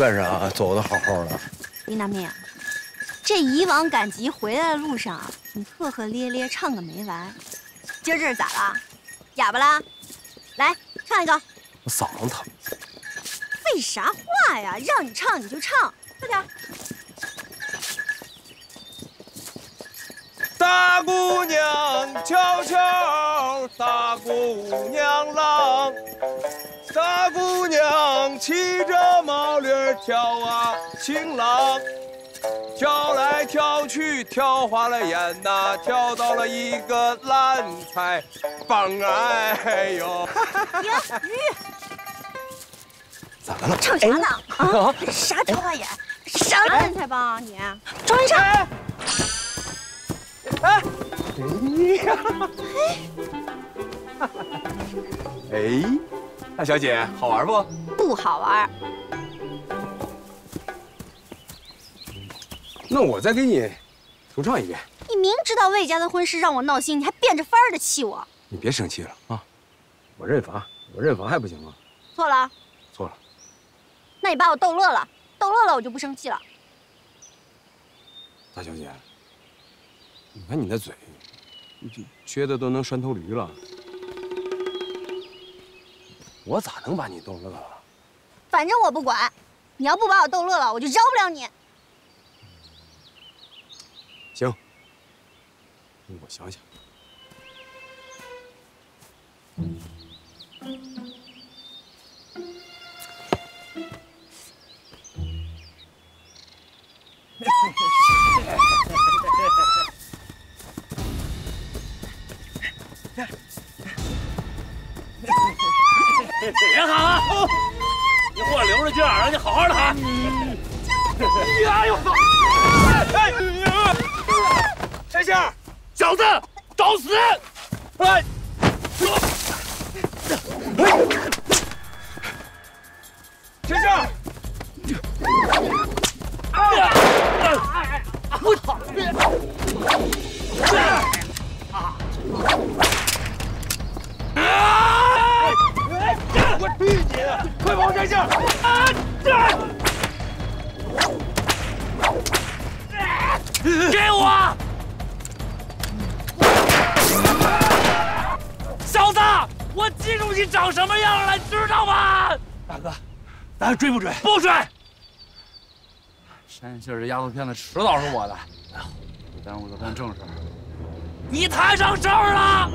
干啥？走的好好的。林大妹，这以往赶集回来的路上，你赫赫咧咧唱个没完，今儿这是咋了？哑巴啦？来唱一个。我嗓子疼。废啥话呀？让你唱你就唱，快点。大姑娘悄悄，大姑娘郎，大姑娘骑着毛驴儿跳啊情郎，跳来跳去跳花了眼呐，跳到了一个烂菜帮哎呦！停，鱼。咋了？唱啥呢？啊？啥跳花眼？啥烂菜帮啊你？终于唱。哎，哎呀！哎，大小姐，好玩不？不好玩。那我再给你重唱一遍。你明知道魏家的婚事让我闹心，你还变着法儿的气我。你别生气了啊！我认罚，我认罚还不行吗？错了。错了。那你把我逗乐了，逗乐了我就不生气了。大小姐。你看你那嘴，就撅的都能拴头驴了。我咋能把你逗乐了？反正我不管，你要不把我逗乐了，我就饶不了你。行，我想想。别喊啊！你给我留着劲儿，让你好好的喊。哎呦！哎！山杏，小子，找死！哎！追不追？不追！山杏这丫头片子迟早是我的，别耽误了办正事。你摊上事儿了！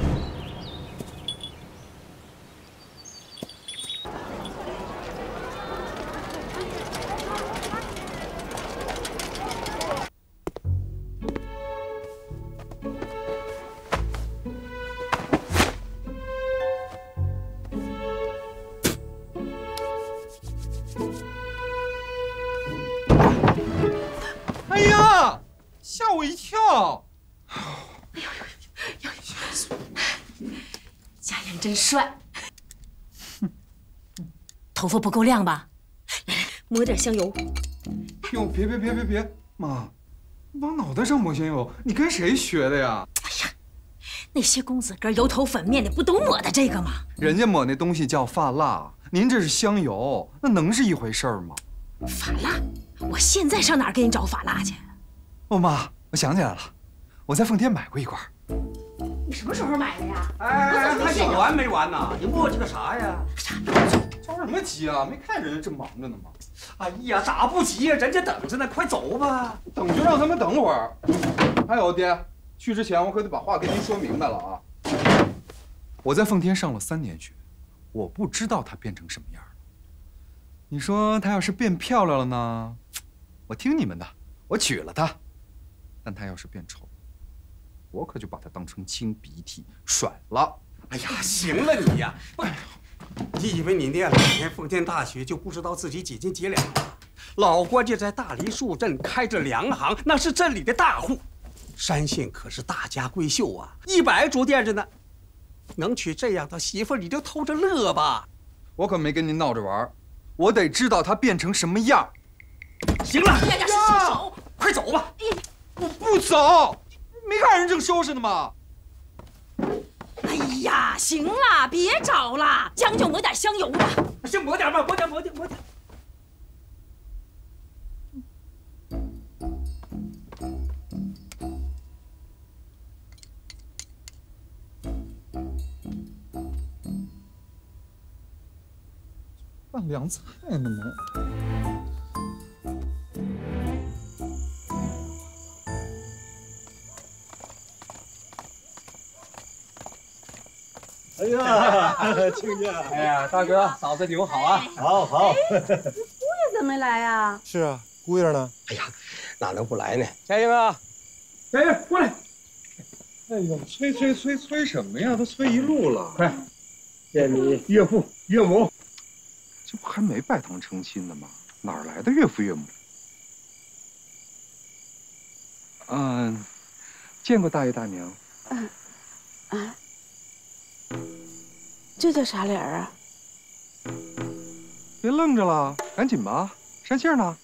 头发不够亮吧？来来，抹点香油。哟，别别别别别，妈，往脑袋上抹香油，你跟谁学的呀？哎呀，那些公子哥油头粉面的，不都抹的这个吗？人家抹那东西叫发蜡，您这是香油，那能是一回事吗？发蜡？我现在上哪儿给你找发蜡去？哦妈，我想起来了，我在奉天买过一罐。你什么时候买的呀？哎，还有完没完呢？你磨叽个啥呀？着什么急啊？没看人家正忙着呢吗？哎呀，咋不急呀？人家等着呢，快走吧。等就让他们等会儿。还有爹，去之前我可得把话跟您说明白了啊。我在奉天上了三年学，我不知道她变成什么样了。你说她要是变漂亮了呢？我听你们的，我娶了她。但她要是变丑，我可就把她当成清鼻涕甩了。哎呀，行了你呀，不，你以为你念了几年奉天大学就不知道自己几斤几两了？老关家在大梨树镇开着粮行，那是镇里的大户。山县可是大家闺秀啊，一百主店着呢。能娶这样的媳妇，你就偷着乐吧。我可没跟您闹着玩，我得知道她变成什么样。行了。快走吧！我不走，没看人正收拾呢吗？哎呀，行了，别找了，将就抹点香油吧。先抹点吧，抹点，抹点，抹点。拌凉菜呢吗？哎呀，亲家，哎呀，大哥，嫂子你们好啊！好好。姑爷怎么没来呀？是啊，姑爷呢？哎呀，哪能不来呢？佳英啊，佳英过来。哎呦，催催催催什么呀？都催一路了。快，见你岳父岳母。这不还没拜堂成亲呢吗？哪儿来的岳父岳母？嗯，见过大爷大娘。嗯，这叫啥脸啊？别愣着了，赶紧吧。山杏呢？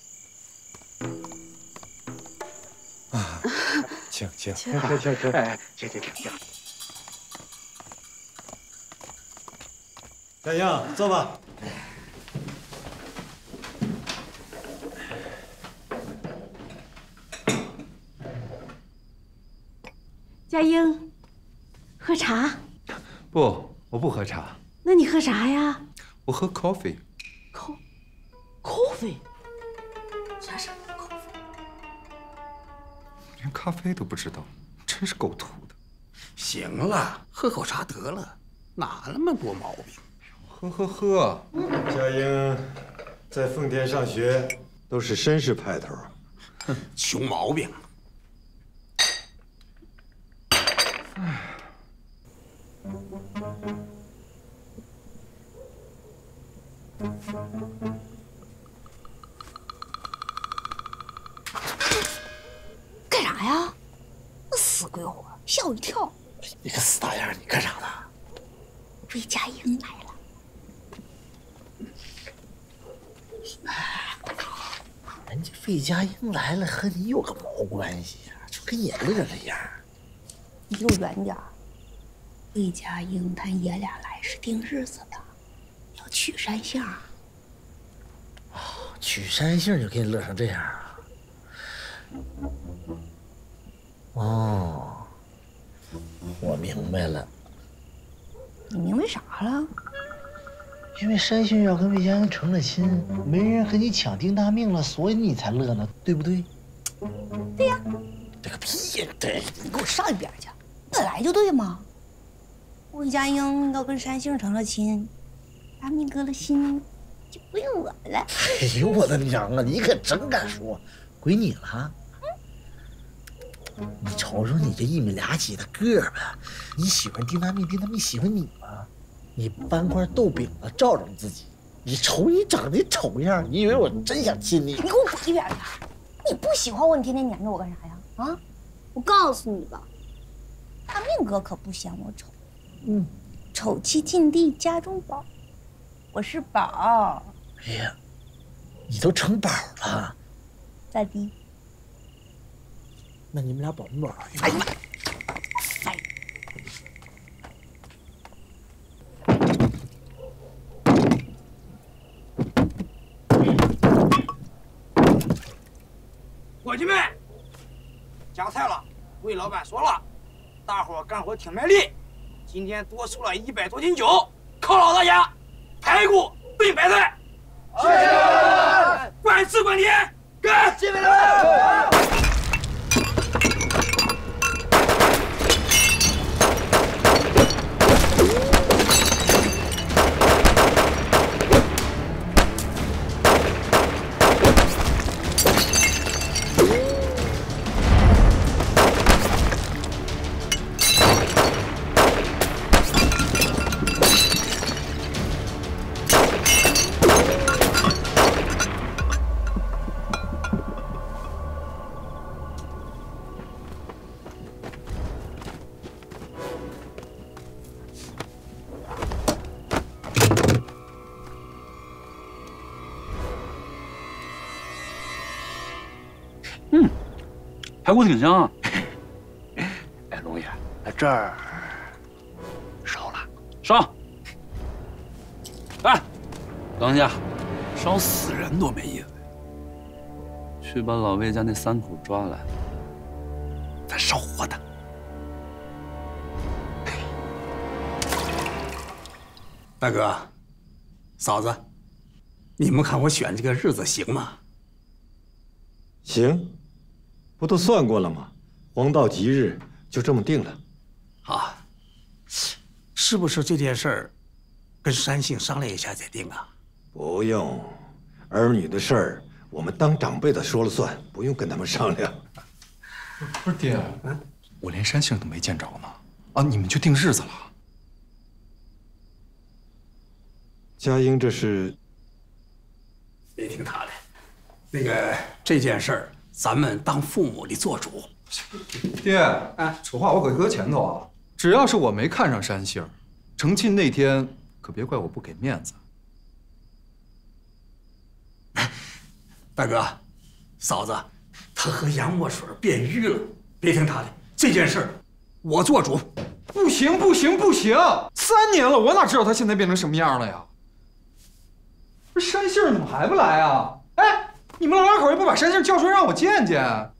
啊，请请请请请请，哎，请请请请。小英，坐吧。佳英，喝茶？不，我不喝茶，那你喝啥呀我喝 coffee。？co coffee。啥是 coffee？连咖啡都不知道，真是够土的。行了，喝口茶得了，哪那么多毛病？喝喝喝，佳英在奉天上学，都是绅士派头。穷毛病。干啥呀？那死鬼火，吓我一跳！你个死大样，你干啥呢？魏佳英来了。人家魏佳英来了，和你有个毛关系呀、就跟也乐这样。离我远点儿。魏佳英他爷俩来是定日子的，要娶山杏儿。娶山杏就给你乐成这样啊？哦，我明白了，你明白啥了？因为山杏要跟魏佳英成了亲，没人和你抢丁大命了，所以你才乐呢，对不对？对呀、对个屁呀！对，你给我上一边去！本来就对嘛。魏佳英要跟山杏成了亲，大命哥的心就归我了。哎呦我的娘啊！你可真敢说，归你了。你瞅瞅你这一米俩几的个儿吧，你喜欢丁大命，丁大命喜欢你吗？你搬块豆饼子照照自己，你瞅你长得丑样，你以为我真想亲你？你给我滚一边去！你不喜欢我，你天天黏着我干啥呀？啊！我告诉你吧，大命哥可不嫌我丑。嗯，丑妻近地家中宝，我是宝。哎呀，你都成宝了，咋地？那你们俩保不保？哎呀妈！伙计们，加菜了。魏老板说了，大伙干活挺卖力，今天多出了一百多斤酒，犒劳大家。排骨炖白菜，谢谢。管吃管甜，干！排骨挺香。啊 哎，龙爷，这儿烧了，烧。哎，等一下，烧死人多没意思。去把老魏家那三口抓来，咱烧活的。大哥，嫂子，你们看我选这个日子行吗？行，不都算过了吗？黄道吉日就这么定了。啊，是不是这件事儿跟山杏商量一下再定啊？不用，儿女的事儿我们当长辈的说了算，不用跟他们商量。不是爹，我连山杏都没见着呢。啊，你们就定日子了？佳英这是别听他的，那个这件事儿，咱们当父母的做主。爹，哎，丑话我可搁前头啊！只要是我没看上山杏，成亲那天可别怪我不给面子。大哥，嫂子，他喝洋墨水变淤了，别听他的，这件事儿我做主。不行，不行，不行！三年了，我哪知道他现在变成什么样了呀？不是山杏怎么还不来啊？哎，你们老两口也不把山杏叫出来让我见见？山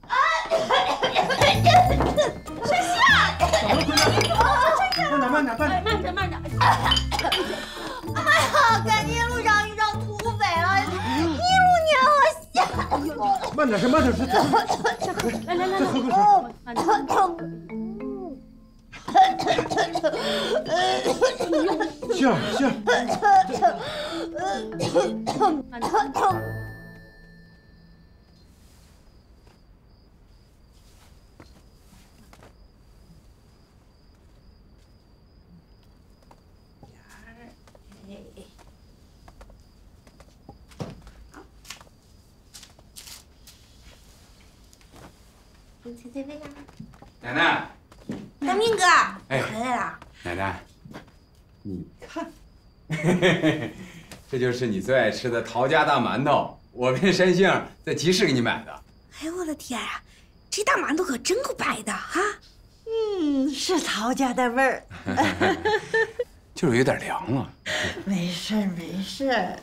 杏，慢点，慢点，慢点，慢点，慢点。哎呀，赶紧路上遇上土匪了，一路撵我下去。慢点是慢点是。来来来再喝口水，慢杏儿杏儿，你猜猜呗呀？奶奶，大明哥，哎回来了。奶奶，你看，这就是你最爱吃的陶家大馒头，我跟山杏在集市给你买的。哎呦我的天啊，这大馒头可真够白的哈！嗯，是陶家的味儿。就是有点凉了。没事没事儿。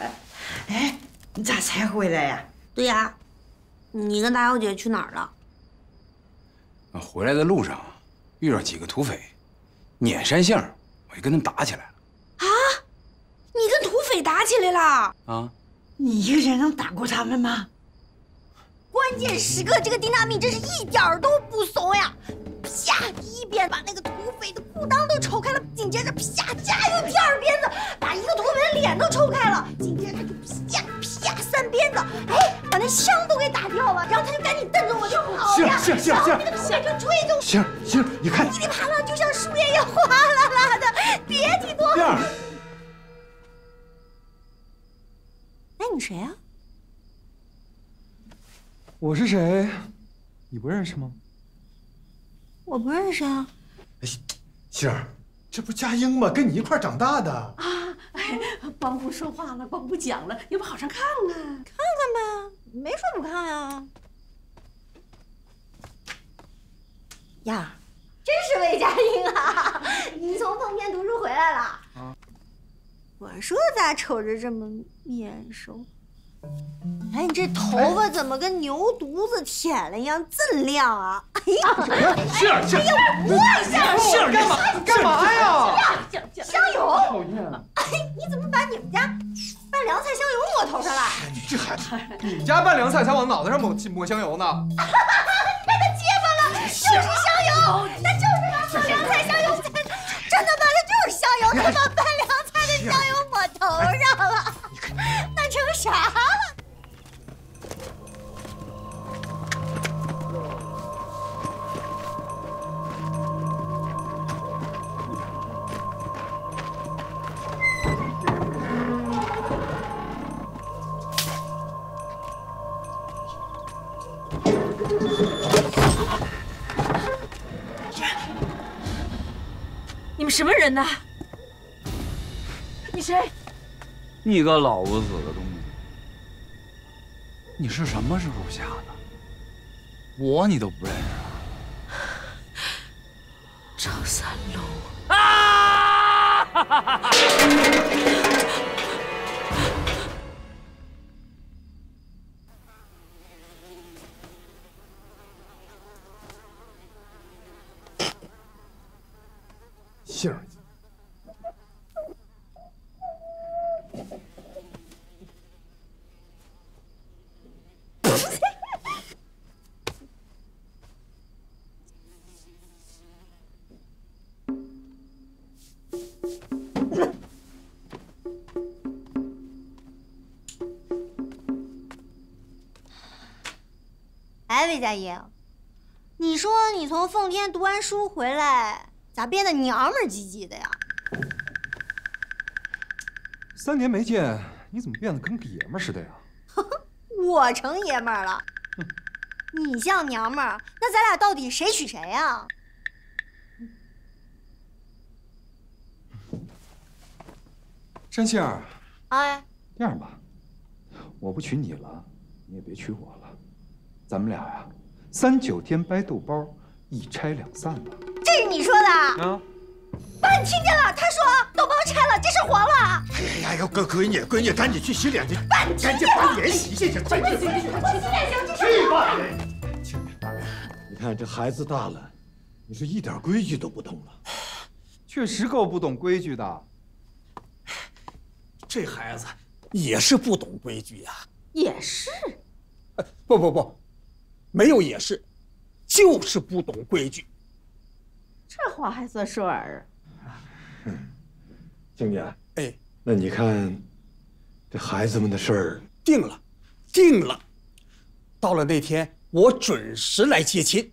哎，你咋才回来呀？对呀，你跟大小姐去哪儿了？回来的路上遇到几个土匪，撵山杏，我就跟他们打起来了。啊，你跟土匪打起来了？啊，你一个人能打过他们吗？关键时刻，这个丁大明真是一点儿都不怂呀！啪，第一鞭把那个土匪的裤裆都抽开了，紧接着啪加又第二鞭子，把一个土匪的脸都抽开了，紧接着他就啪啪三鞭子，哎，把那枪都给打掉了，然后他就赶紧瞪着我就跑呀，杏儿杏儿那个土匪就追着我，杏儿杏儿，你看噼里啪啦，就像树叶一样哗啦啦的，别提多。杏儿，哎，你谁啊？我是谁？你不认识吗？我不认识啊。杏儿，这不佳英吗？跟你一块儿长大的。啊，哎，光不说话了，光不讲了，要不好上看看？看看呗，没说不看呀。呀，真是魏佳英啊！你从奉天读书回来了？啊。我说咋瞅着这么面熟？哎，你这头发怎么跟牛犊子舔了一样，锃亮 啊！哎呀，杏儿杏儿，哎呀，不爱香杏儿干嘛干嘛呀？香油！讨厌！哎，你怎么把你们家拌凉菜香油抹头上了？你这孩子，你们家拌凉菜才往脑袋上抹抹香油呢？你看他结巴了，就是香油，他就是把拌凉菜香油，真的吧？他就是香油，他把拌凉菜的香油抹头上了，那成啥什么人呢？你谁？你个老不死的东西！你是什么时候下的？我你都不认识啊？赵三龙啊！哎，魏佳怡，你说你从奉天读完书回来，咋变得娘们儿唧唧的呀？三年没见，你怎么变得跟个爷们儿似的呀？我成爷们儿了，你像娘们儿，那咱俩到底谁娶谁呀？山杏儿，哎，这样吧，我不娶你了，你也别娶我了，咱们俩呀，三九天掰豆包，一拆两散吧。这是你说的？啊，爸，你听见了？他说豆包拆了，这事黄了。哎呀呀，闺闺女，闺女，赶紧去洗脸去，爸，赶紧把脸洗洗去，赶紧去去洗脸去，这事去吧。你看这孩子大了，你是一点规矩都不懂了。确实够不懂规矩的。这孩子也是不懂规矩呀、也是。不不不，没有也是，就是不懂规矩。这话还算说儿？静姐，哎，那你看，这孩子们的事儿定了，定了。到了那天，我准时来接亲。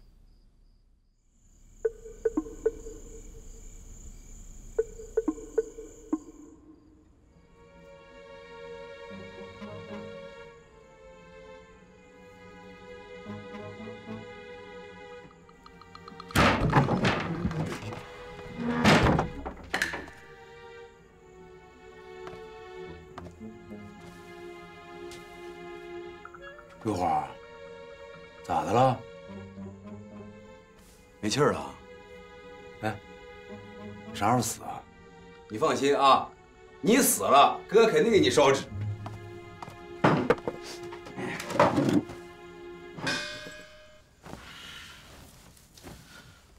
气儿了？哎，啥时候死啊？你放心啊，你死了，哥肯定给你烧纸。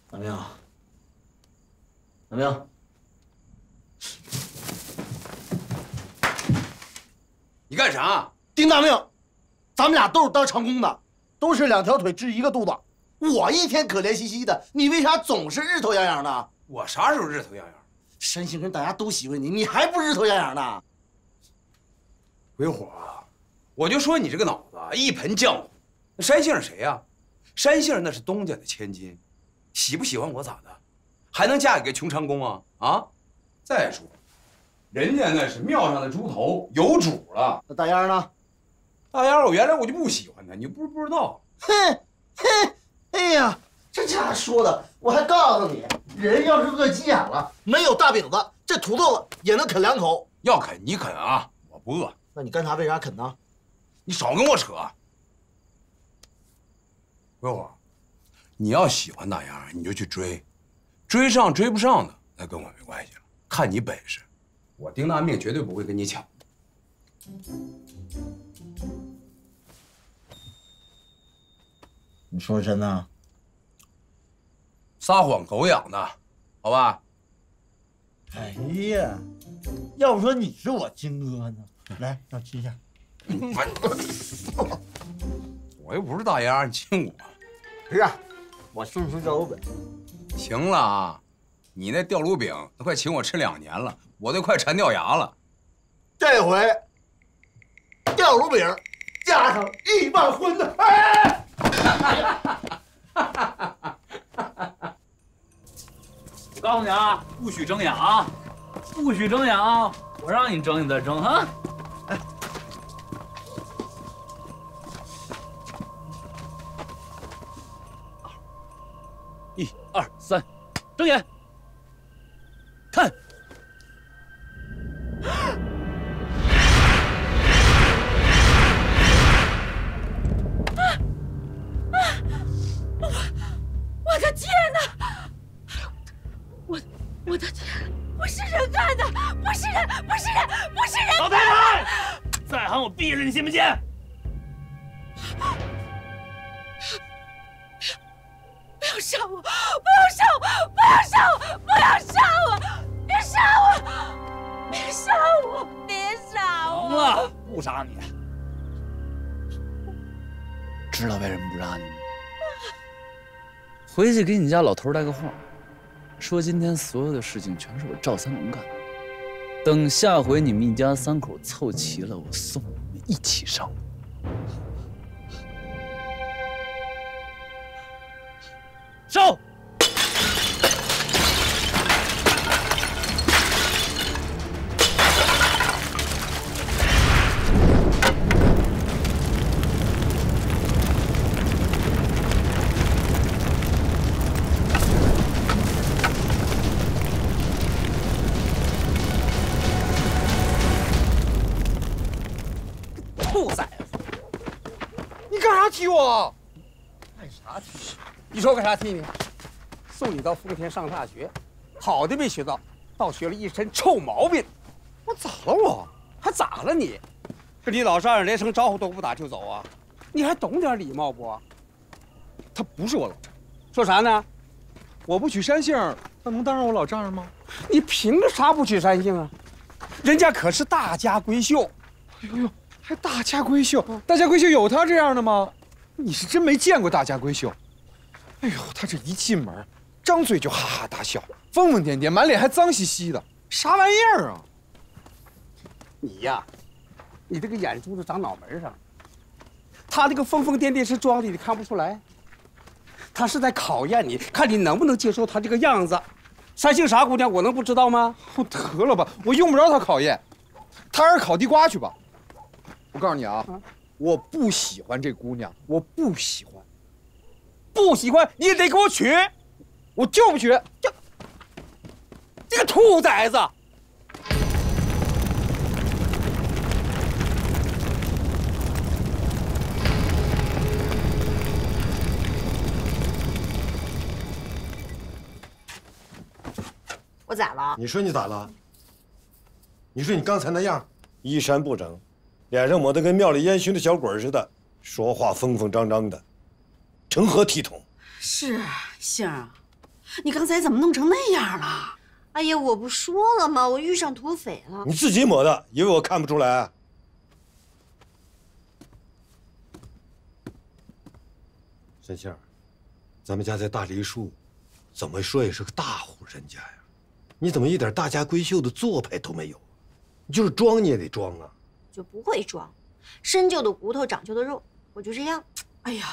怎么样？怎么样？你干啥？丁大命，咱们俩都是当长工的，都是两条腿支一个肚子。我一天可怜兮兮的，你为啥总是日头洋洋的？我啥时候日头洋洋？山杏人大家都喜欢你，你还不日头洋洋的？鬼火啊！我就说你这个脑子啊，一盆浆糊。那山杏儿谁呀、山杏儿那是东家的千金，喜不喜欢我咋的？还能嫁给个穷长工啊？啊！再说，人家那是庙上的猪头，有主了。那大丫呢？大丫，我原来我就不喜欢她，你不是不知道。哼哼，哎呀，这家说的，我还告诉你，人要是饿急眼了，没有大饼子，这土豆子也能啃两口。要啃你啃啊，我不饿。那你干啥为啥啃呢？你少跟我扯。鬼火，你要喜欢大丫，你就去追，追上追不上的那跟我没关系了，看你本事。我丁大命绝对不会跟你抢。你说真的？撒谎狗养的，好吧？哎呀，要不说你是我金哥呢？来，让我亲一下。我又不是大丫，你亲我。是啊，我顺手找本。行了啊，你那吊炉饼都快请我吃两年了，我都快馋掉牙了。这回吊炉饼加上一万荤的，哎！哈哈哈我告诉你啊，不许睁眼啊，不许睁眼啊！我让你睁，你再睁啊。哎，一二三，睁眼，回去给你家老头带个话，说今天所有的事情全是我赵三龙干的。等下回你们一家三口凑齐了，我送你们一起上路。说我干啥踢你？送你到丰田上大学，好的没学到，倒学了一身臭毛病。我咋了我？还咋了你？跟你老丈人连声招呼都不打就走啊？你还懂点礼貌不？他不是我老丈人，说啥呢？我不娶山杏，他能当上我老丈人吗？你凭啥不娶山杏啊？人家可是大家闺秀。哎呦呦，还大家闺秀？大家闺秀有他这样的吗？你是真没见过大家闺秀。哎呦，他这一进门，张嘴就哈哈大笑，疯疯癫癫，满脸还脏兮兮的，啥玩意儿啊？你呀，你这个眼珠子长脑门上。他这个疯疯癫癫是装的，你看不出来。他是在考验你，看你能不能接受他这个样子。山杏啥姑娘，我能不知道吗？我得了吧，我用不着他考验，他还是烤地瓜去吧。我告诉你啊，我不喜欢这姑娘，我不喜欢，不喜欢你也得给我娶，我就不娶。这这个兔崽子！我咋了？你说你咋了？你说你刚才那样，衣衫不整，脸上抹得跟庙里烟熏的小鬼似的，说话疯疯张张的，成何体统？是杏儿啊，你刚才怎么弄成那样了？哎呀，我不说了吗？我遇上土匪了。你自己抹的，以为我看不出来？沈杏儿，咱们家在大梨树，怎么说也是个大户人家呀。你怎么一点大家闺秀的做派都没有？你就是装你也得装啊！就不会装，深就的骨头长就的肉，我就这样。哎呀，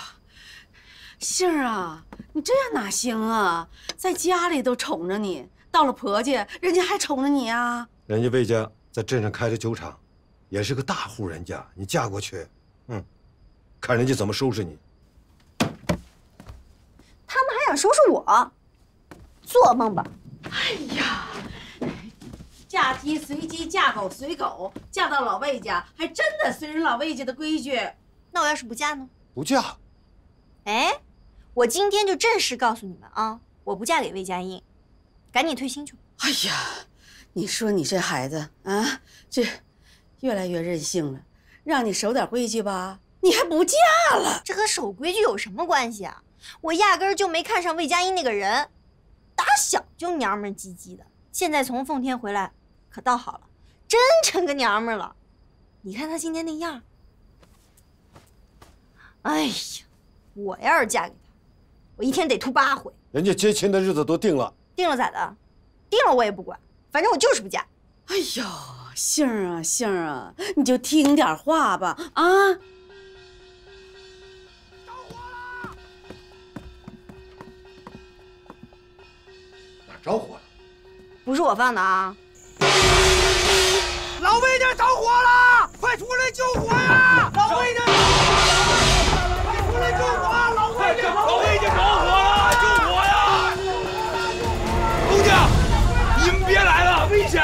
杏儿啊，你这样哪行啊？在家里都宠着你，到了婆家，人家还宠着你啊？人家魏家在镇上开着酒厂，也是个大户人家。你嫁过去，嗯，看人家怎么收拾你。他们还想收拾我，做梦吧！哎呀，嫁鸡随鸡，嫁狗随狗，嫁到老魏家还真的随人老魏家的规矩。那我要是不嫁呢？不嫁？哎，我今天就正式告诉你们啊，我不嫁给魏佳音，赶紧退亲去。哎呀，你说你这孩子啊，这越来越任性了，让你守点规矩吧，你还不嫁了？这和守规矩有什么关系啊？我压根儿就没看上魏佳音那个人。打小就娘们唧唧的，现在从奉天回来，可倒好了，真成个娘们了。你看她今天那样，哎呀，我要是嫁给他，我一天得吐八回。人家接亲的日子都定了，定了咋的？定了我也不管，反正我就是不嫁。哎呀，杏儿啊，杏儿啊，你就听点话吧啊！着火了，不是我放的啊！老魏家着火了，快出来救火呀！老魏家别来了，危险！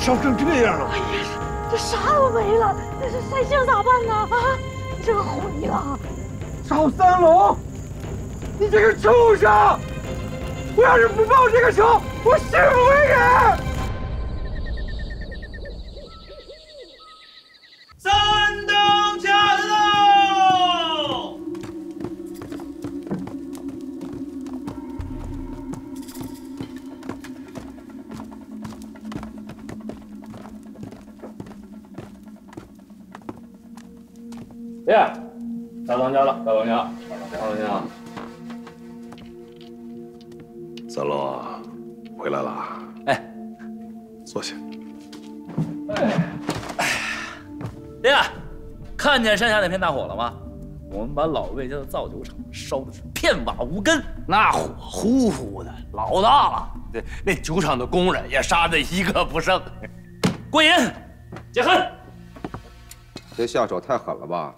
烧成这样了？哎呀，这啥都没了，这这三星咋办呢？啊，这毁了！赵三龙，你这个畜生！我要是不报这个仇，我誓不为人。那片大火了吗？我们把老魏家的造酒厂烧的是片瓦无根，那火呼呼的，老大了。对那酒厂的工人也杀的一个不剩。过瘾，解恨。这下手太狠了吧？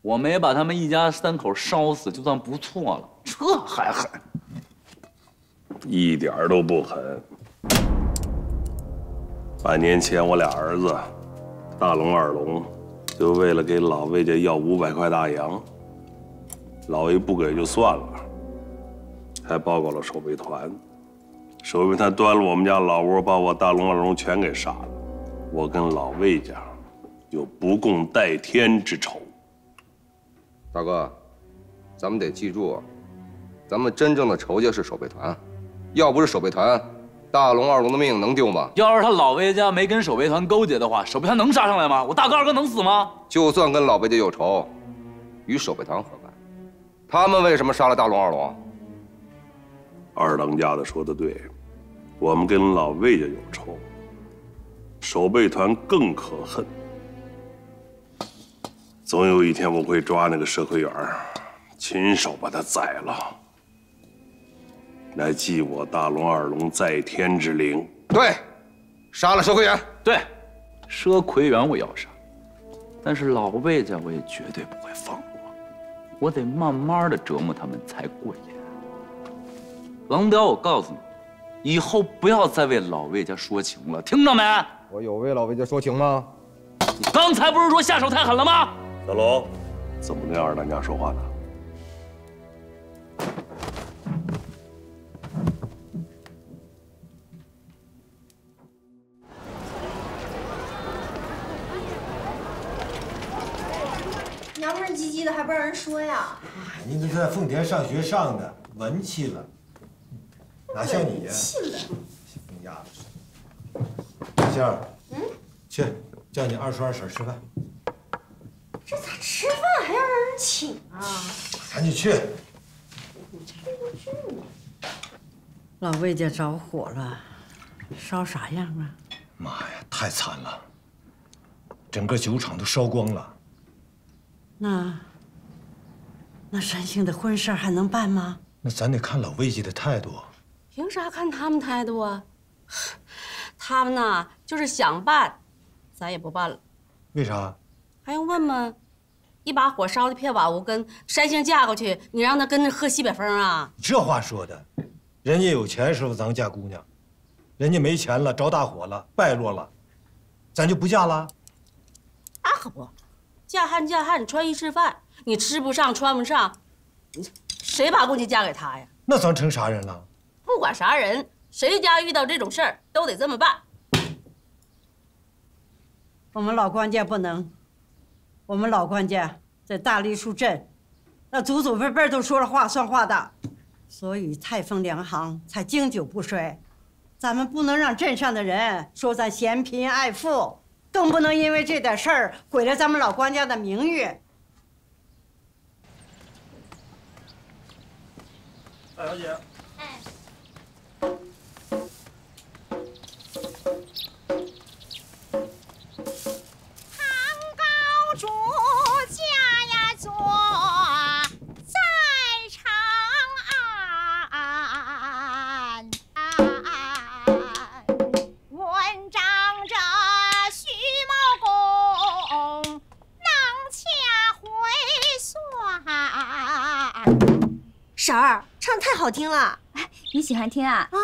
我没把他们一家三口烧死，就算不错了，这还狠？一点儿都不狠。半年前，我俩儿子，大龙、二龙，就为了给老魏家要五百块大洋，老魏不给就算了，还报告了守备团。守备团端了我们家老窝，把我大龙、二龙全给杀了。我跟老魏家有不共戴天之仇。大哥，咱们得记住，咱们真正的仇家是守备团，要不是守备团，大龙、二龙的命能丢吗？要是他老魏家没跟守备团勾结的话，守备团能杀上来吗？我大哥二哥能死吗？就算跟老魏家有仇，与守备团何干？他们为什么杀了大龙、二龙？二当家的说的对，我们跟老魏家有仇，守备团更可恨。总有一天我会抓那个社会员，亲手把他宰了，来祭我大龙、二龙在天之灵。对，杀了佘奎元。对，佘奎元我要杀，但是老魏家我也绝对不会放过，我得慢慢的折磨他们才过瘾。王彪，我告诉你，以后不要再为老魏家说情了，听着没？我有为老魏家说情吗？你刚才不是说下手太狠了吗？小龙，怎么跟二当家说话呢？人说呀？你这在奉天上学上的，文气了，哪像你呀？气了。小病丫头。杏儿，嗯，去叫你二叔二婶吃饭。这咋吃饭还要让人请啊？赶紧去。老魏家着火了，烧啥样啊？妈呀，太惨了！整个酒厂都烧光了。那那山杏的婚事还能办吗？那咱得看老魏家的态度。凭啥看他们态度啊？他们呐，就是想办，咱也不办了。为啥？还用问吗？一把火烧的片瓦无根，山杏嫁过去，你让她跟着喝西北风啊？这话说的，人家有钱时候咱嫁姑娘，人家没钱了，着大火了，败落了，咱就不嫁了？那可不，嫁汉嫁汉，穿衣吃饭，你吃不上穿不上，谁把姑娘嫁给他呀？那咱成啥人了？不管啥人，谁家遇到这种事儿都得这么办。我们老关家不能，我们老关家在大梨树镇，那祖祖辈辈都说了话算话的，所以泰丰粮行才经久不衰。咱们不能让镇上的人说咱嫌贫爱富，更不能因为这点事儿毁了咱们老关家的名誉。大小姐，好听了。哎，你喜欢听啊？啊，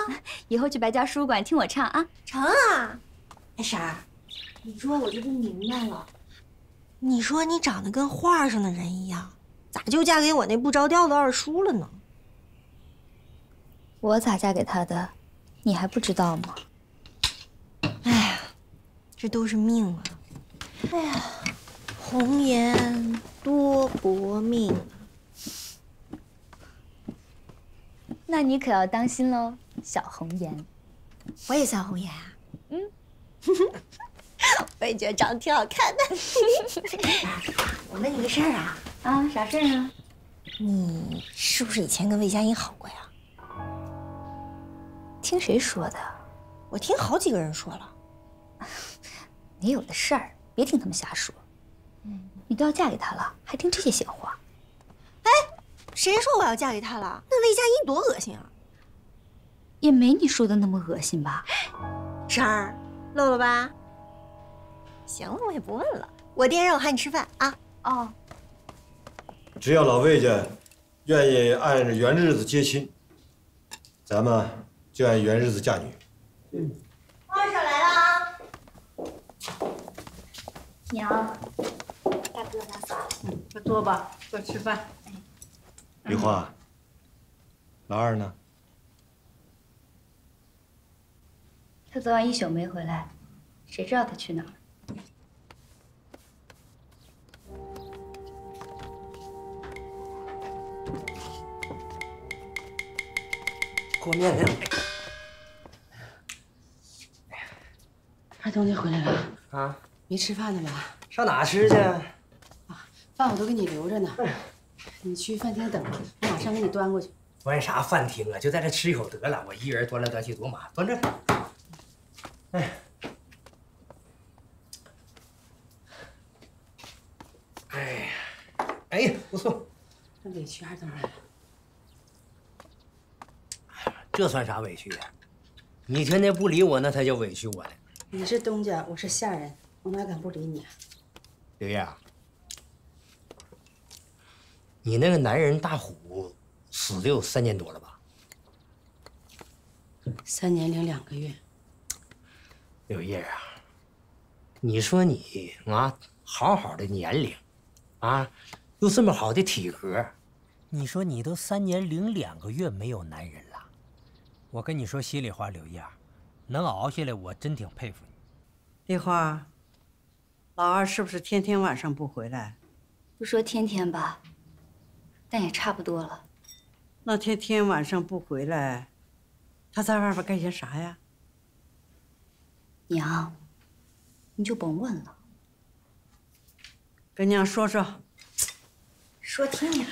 以后去白家书馆听我唱啊。成啊。哎，婶儿，你说我就不明白了。你说你长得跟画上的人一样，咋就嫁给我那不着调的二叔了呢？我咋嫁给他的，你还不知道吗？哎呀，这都是命啊！哎呀，红颜多薄命啊！那你可要当心喽，小红颜。我也算红颜啊。嗯，我也觉得长得挺好看的。我问你个事儿啊，啊，啥事儿啊？你是不是以前跟魏佳音好过呀？听谁说的？我听好几个人说了。你有的事儿，别听他们瞎说。嗯，你都要嫁给他了，还听这些闲话？哎，谁说我要嫁给他了？那魏佳音多恶心啊！也没你说的那么恶心吧？婶儿，漏了吧？行了，我也不问了。我爹让我喊你吃饭啊。哦。只要老魏家愿意按着原日子接亲，咱们就按原日子嫁女。嗯。二婶来了啊。娘，大哥大嫂，嗯，快坐吧，快吃饭。梨花，老二呢？他昨晚一宿没回来，谁知道他去哪儿？和面来了。二东家回来了啊？没吃饭呢吧？上哪吃去？啊，饭我都给你留着呢。你去饭厅等着，我马上给你端过去。端啥饭厅啊？就在这吃一口得了。我一人端来端去多麻烦。端这。哎。哎呀，哎呀，不错。这委屈二东来了。这算啥委屈呀？你天天不理我，那才叫委屈我呢。你是东家，我是下人，我哪敢不理你啊？刘烨，你那个男人大虎死的有三年多了吧？三年零两个月。柳叶啊，你说你啊，好好的年龄，啊，又这么好的体格，你说你都三年零两个月没有男人了。我跟你说心里话，刘烨，能熬下来，我真挺佩服你。丽花，老二是不是天天晚上不回来？不说天天吧，但也差不多了。那天天晚上不回来，他在外边干些啥呀？娘，你就甭问了。跟娘说说。说听听。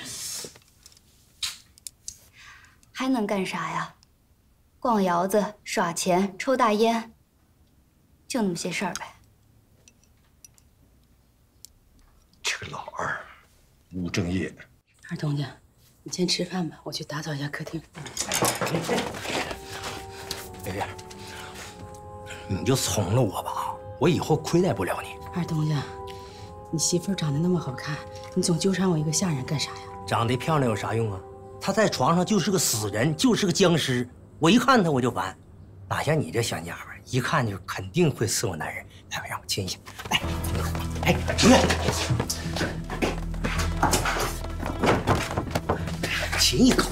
还能干啥呀？逛窑子、耍钱、抽大烟，就那么些事儿呗。这个老二，不务正业。二东家，你先吃饭吧，我去打扫一下客厅。刘烨，你就从了我吧，我以后亏待不了你。二东家，你媳妇长得那么好看，你总纠缠我一个下人干啥呀？长得漂亮有啥用啊？她在床上就是个死人，就是个僵尸。我一看她我就烦，哪像你这小家伙，一看就肯定会伺候男人。来，让我亲一下。哎，哎，出来，亲一口。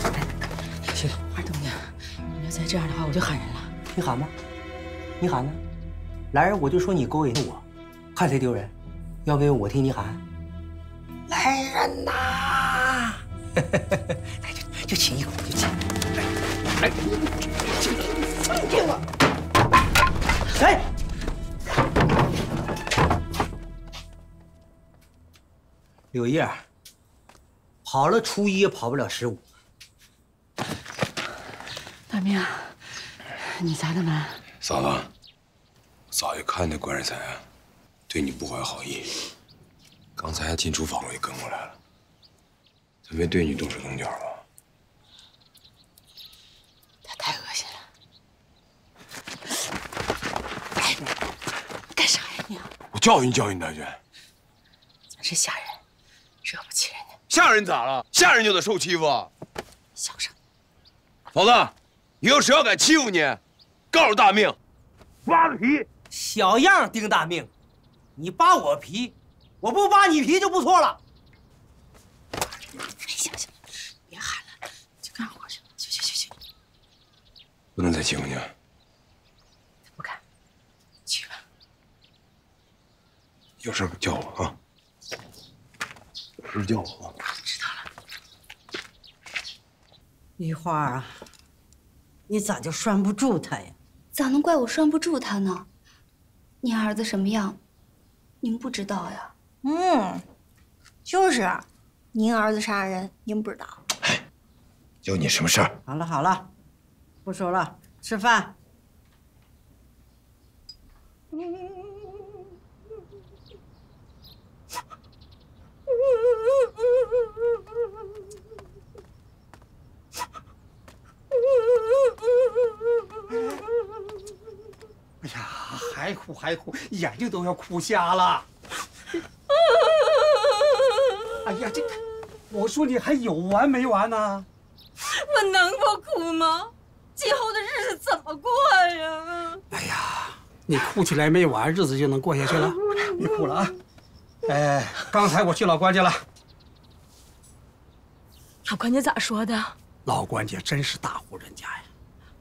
行，二东家，你要再这样的话，我就喊人了。你喊吧，你喊呢？来人，我就说你勾引我，看谁丢人。要不我替你喊。来人呐！来，就就亲一口，就亲。哎，放开我！哎，柳叶，跑了初一也跑不了十五。大明，你咋的了？嫂子，早就看那关世才啊，对你不怀好意，刚才进厨房我也跟过来了，他没对你动手动脚吧？他太恶心了！哎，干啥呀你？我教训教训他去。咱是下人，惹不起人家。下人咋了？下人就得受欺负？小声。嫂子，以后谁要敢欺负你，告诉大命，扒了皮。小样，丁大命，你扒我皮，我不扒你皮就不错了。行行，别喊了，去干活去，去去去去。不能再欺负你了。不敢，去吧。有事叫我啊！有事叫我啊！知道了。梨花啊，你咋就拴不住他呀？咋能怪我拴不住他呢？您儿子什么样，您不知道呀？嗯，就是，您儿子杀人，您不知道。有你什么事儿？好了好了，不说了，吃饭。哎还哭，眼睛都要哭瞎了。哎呀，这，我说你还有完没完呢？我能不哭吗？今后的日子怎么过呀？你哭起来没完，日子就能过下去了。别哭了啊！哎，刚才我去老关家了，老关家咋说的？老关家真是大户人家呀，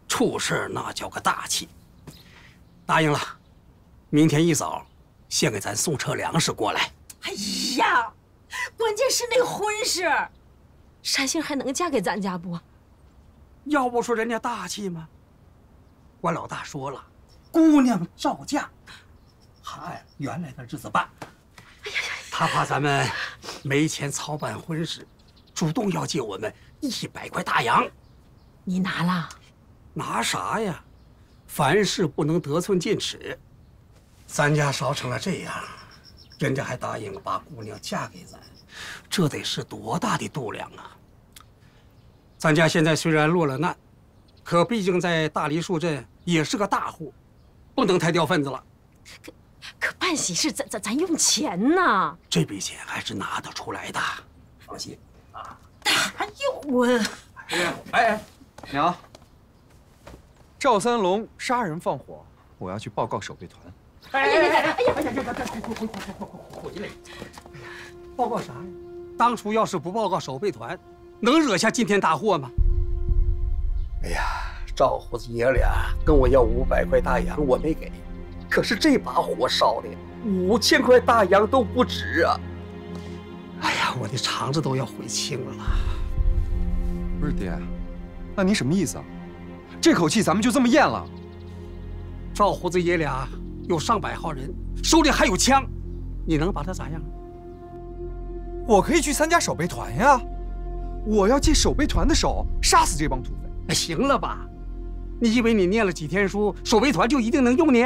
处事那叫个大气。答应了，明天一早先给咱送车粮食过来。哎呀，关键是那婚事，山杏还能嫁给咱家不？要不说人家大气吗？关老大说了，姑娘照嫁，还按原来的日子办。他怕咱们没钱操办婚事，主动要借我们一百块大洋。你拿了？拿啥呀？凡事不能得寸进尺。咱家烧成了这样，人家还答应把姑娘嫁给咱，这得是多大的度量啊！咱家现在虽然落了难，可毕竟在大梨树镇也是个大户，不能太掉份子了。可可办喜事咱咱咱用钱呐！这笔钱还是拿得出来的，放心啊。哪有啊？哎哎，娘，赵三龙杀人放火，我要去报告守备团。哎哎哎哎呀！哎呀！快快快快快回来！报告啥呀？当初要是不报告守备团，能惹下惊天大祸吗？哎呀，赵胡子爷俩跟我要五百块大洋，我没给。可是这把火烧的，五千块大洋都不止啊！哎呀，我的肠子都要悔青了。不是爹，那你什么意思啊？这口气咱们就这么咽了？赵胡子爷俩有上百号人，手里还有枪，你能把他咋样？我可以去参加守备团呀！我要借守备团的手杀死这帮土匪。哎，行了吧？你以为你念了几天书，守备团就一定能用你？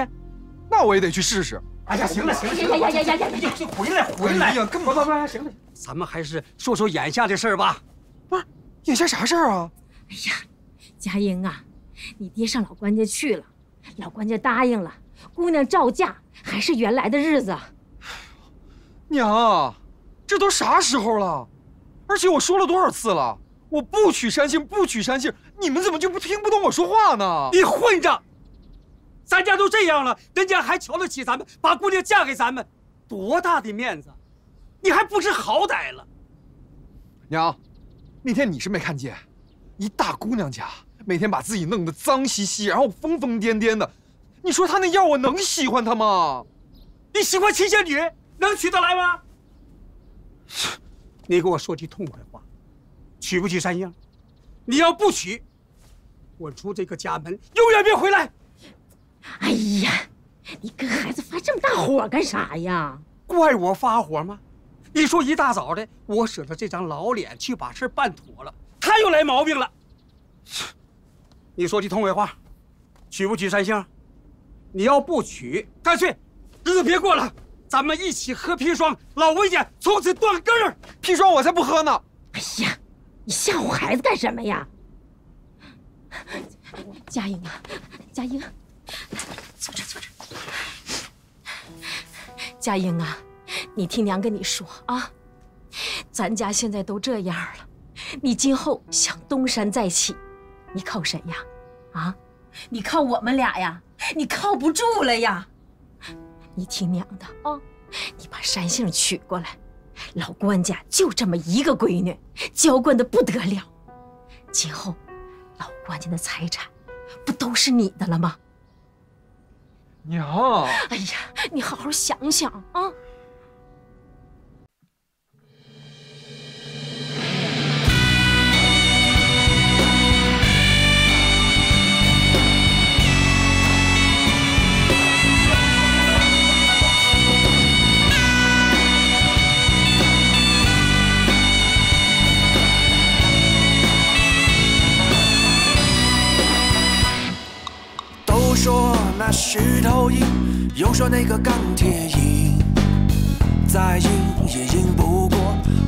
那我也得去试试。哎呀，行了行了行了，呀呀呀呀呀！就回来回来！哎呀，不不不，行了，咱们还是说说眼下的事儿吧。不是，眼下啥事儿啊？哎呀，佳英啊，你爹上老关家去了，老关家答应了，姑娘照嫁，还是原来的日子。娘，这都啥时候了？而且我说了多少次了，我不娶山杏，不娶山杏，你们怎么就不听不懂我说话呢？你混账！咱家都这样了，人家还瞧得起咱们，把姑娘嫁给咱们，多大的面子！你还不知好歹了。娘，那天你是没看见，一大姑娘家，每天把自己弄得脏兮兮，然后疯疯癫癫的，你说他那样，我能喜欢他吗？你喜欢七仙女，能娶得来吗？你给我说句痛快话，娶不娶三杏？你要不娶，我出这个家门，永远别回来！哎呀，你跟孩子发这么大火干啥呀？怪我发火吗？你说一大早的，我舍得这张老脸去把事办妥了，他又来毛病了。你说句痛快话，娶不娶三杏？你要不娶，干脆日子别过了，咱们一起喝砒霜，老危险从此断根儿。砒霜我才不喝呢！哎呀，你吓唬孩子干什么呀？佳英啊，佳英。坐这，坐这。佳英啊，你听娘跟你说啊，咱家现在都这样了，你今后想东山再起，你靠谁呀？啊，你靠我们俩呀？你靠不住了呀！你听娘的啊，你把山杏娶过来，老关家就这么一个闺女，娇惯的不得了。今后，老关家的财产不都是你的了吗？娘，哎呀，你好好想想啊！石头硬，又说那个钢铁硬，再硬也硬不过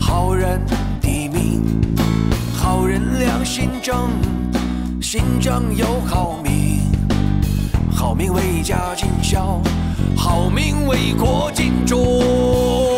好人的命。好人良心正，心正有好命，好命为家尽孝，好命为国尽忠。